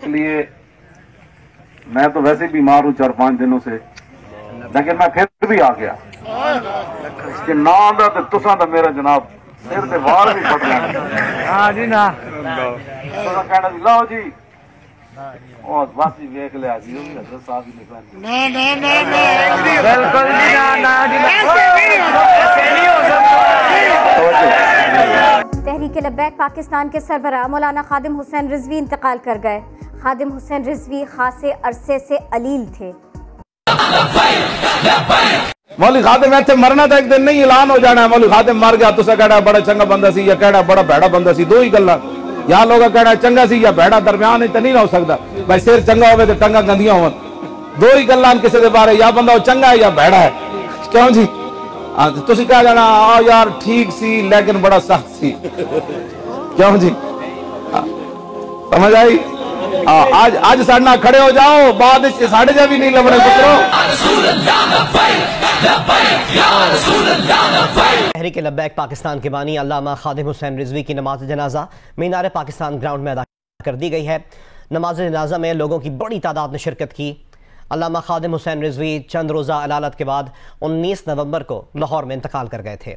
इसलिए मैं तो वैसे बीमार हूँ चार पाँच दिनों से लेकिन मैं फिर भी आ गया। इसके नाम का तो तुसा तो मेरा जनाब सिर से वाल भी फट लेने हाँ ना। कहना जी लाओ जी। और बस वेख लिया जी हज़रत साहब ही निकला बिल्कुल जी ना ना जी। ना हो? तहरीक लब्बैक पाकिस्तान के सरबराह मौलाना खादिम हुसैन रिजवी इंतकाल कर गए। खादिम हुसैन रिजवी खासे अरसे से अलील थे। मौली खादिम इतने मरना तो एक दिन नहीं, ऐलान हो जाना है। मौली खादिम मर गया, तुसा कहना बड़ा चंगा बंदा सी या कहना बड़ा भैड़ा बंदा सी, दो ही गल्ला। या लोग कहना चंगा सी या भैड़ा दरम्यान तो नहीं हो सकता। भाई, सिर चंगा हो तो टंगा गंदिया हो दो ही गल्ला किसी के बारे, या बंदा चंगा है या भैड़ा है। क्यों जी? हाँ तुम कह जाना, आ यार, ठीक सी, लेकिन बड़ा सख्त सी। क्यों जी? समझ आई? आज आज साढ़े खड़े हो जाओ, बाद साढ़े जा भी नहीं लबड़े पुत्रो। तहरीक लब्बैक पाकिस्तान के बानी, अल्लामा खादिम हुसैन रिजवी की नमाज़ जनाजा मीनार पाकिस्तान ग्राउंड में अदा कर दी गई है। नमाज़ जनाजा में लोगों की बड़ी तादाद ने शिरकत की। अलामा खादिम हुसैन रिजवी चंद रोज़ा अलालत के बाद 19 नवंबर को लाहौर में इंतकाल कर गए थे।